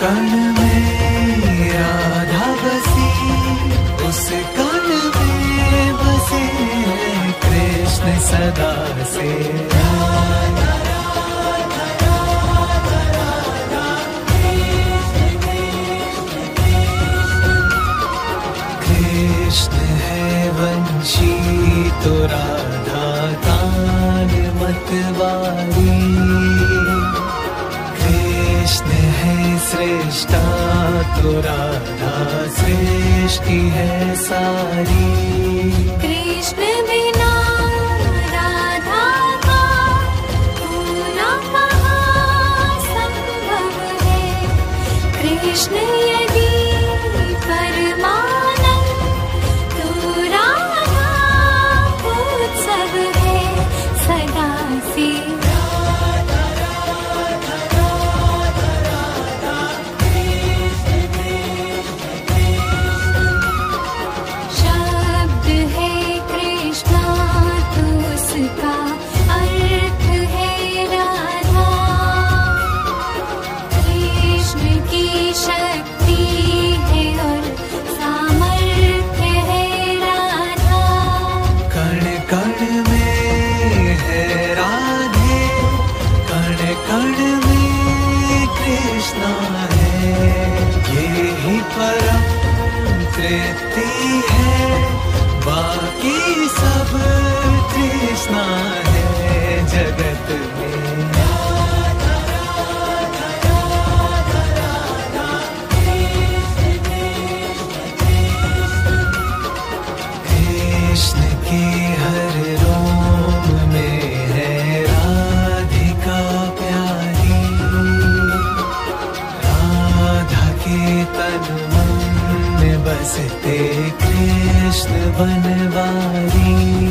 कण में राधा बसी, उस कण में बसे कृष्ण सदा से। कृष्ण है वंशी तो राधा तान मतवारी तो राधा सृष्टि है सारी। कृष्ण परम तृप्ति है। बाकी सब कृष्णा है जगत हँसते कृष्ण बनवारी।